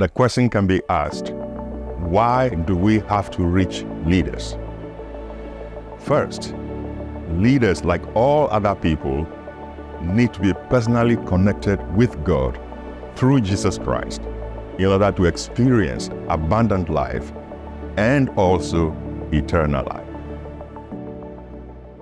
the question can be asked why do we have to reach leaders? First, leaders, like all other people, need to be personally connected with God through Jesus Christ in order to experience abundant life and also eternal life.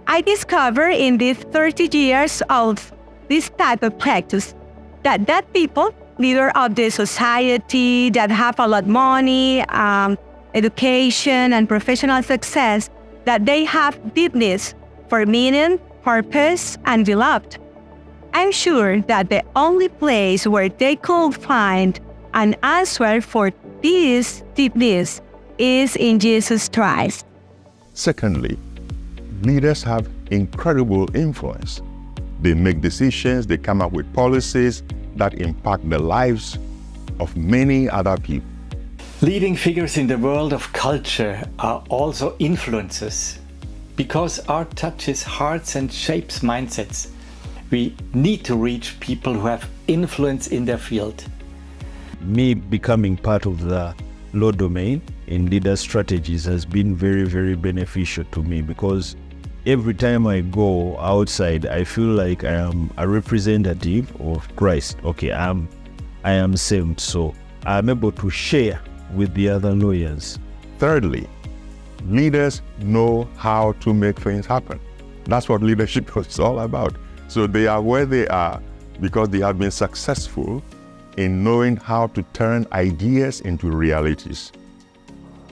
I discovered in these 30 years of this type of practice that that people, leader of the society that have a lot of money, um, education, and professional success, that they have deepness for meaning, purpose, and beloved. I'm sure that the only place where they could find an answer for this deepness is in Jesus Christ. Secondly, leaders have incredible influence. They make decisions, they come up with policies that impact the lives of many other people. Leading figures in the world of culture are also influencers. Because art touches hearts and shapes mindsets, we need to reach people who have influence in their field. Me becoming part of the law domain in leader strategies has been very, very beneficial to me because every time I go outside, I feel like I am a representative of Christ. Okay, I'm I am saved, so I'm able to share with the other lawyers. Thirdly, leaders know how to make things happen. That's what leadership is all about. So they are where they are because they have been successful in knowing how to turn ideas into realities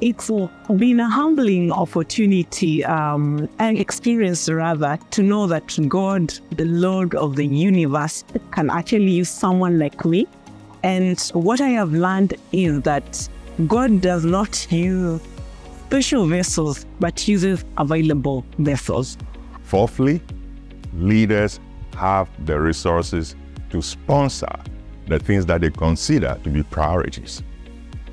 it's been a humbling opportunity um, and experience rather to know that God, the Lord of the universe, can actually use someone like me. And what I have learned is that God does not use special vessels, but uses available vessels. Fourthly, leaders have the resources to sponsor the things that they consider to be priorities.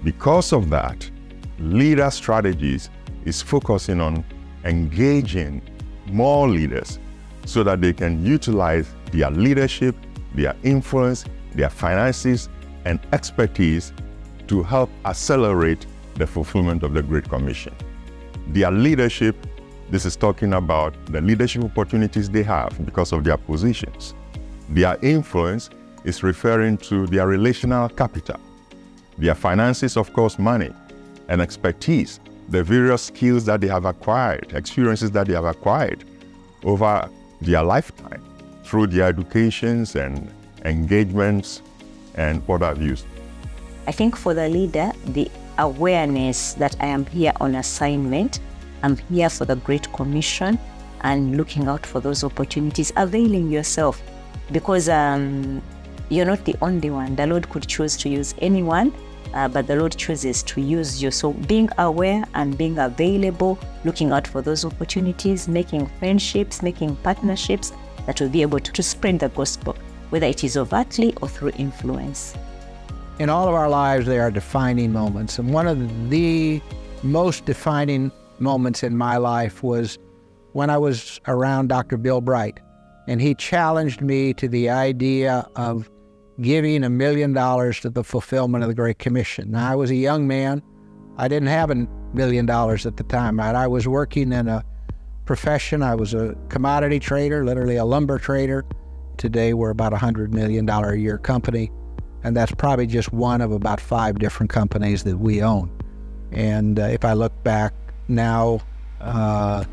Because of that, leader strategies is focusing on engaging more leaders so that they can utilize their leadership, their influence, their finances, and expertise to help accelerate the fulfillment of the Great Commission. Their leadership, this is talking about the leadership opportunities they have because of their positions. Their influence is referring to their relational capital. Their finances, of course, money and expertise, the various skills that they have acquired, experiences that they have acquired over their lifetime through their educations and engagements and what have you. I think for the leader, the awareness that I am here on assignment, I'm here for the Great Commission and looking out for those opportunities, availing yourself because um, you're not the only one. The Lord could choose to use anyone uh, but the Lord chooses to use you. So being aware and being available, looking out for those opportunities, making friendships, making partnerships that will be able to, to spread the gospel, whether it is overtly or through influence. In all of our lives, there are defining moments. And one of the most defining moments in my life was when I was around Dr. Bill Bright. And he challenged me to the idea of giving a million dollars to the fulfillment of the Great Commission. Now, I was a young man. I didn't have a million dollars at the time. I, was working in a profession. I was a commodity trader, literally a lumber trader. Today, we're about a $100 million a year company. And that's probably just one of about five different companies that we own. And uh, if I look back now, uh,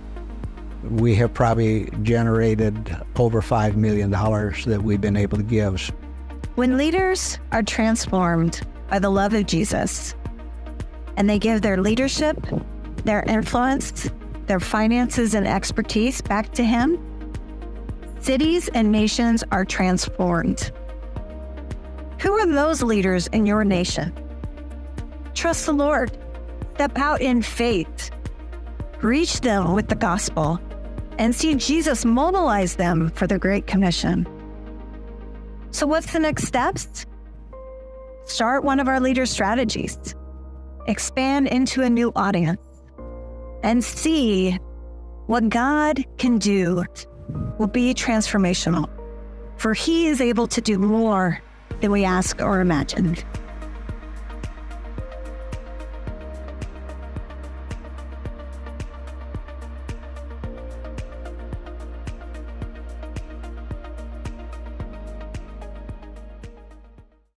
we have probably generated over $5 million that we've been able to give. When leaders are transformed by the love of Jesus and they give their leadership, their influence, their finances, and expertise back to Him, cities and nations are transformed. Who are those leaders in your nation? Trust the Lord. Step out in faith. Reach them with the gospel and see Jesus mobilize them for the Great Commission. So, what's the next steps? Start one of our leader strategies, expand into a new audience, and see what God can do will be transformational. For He is able to do more than we ask or imagine.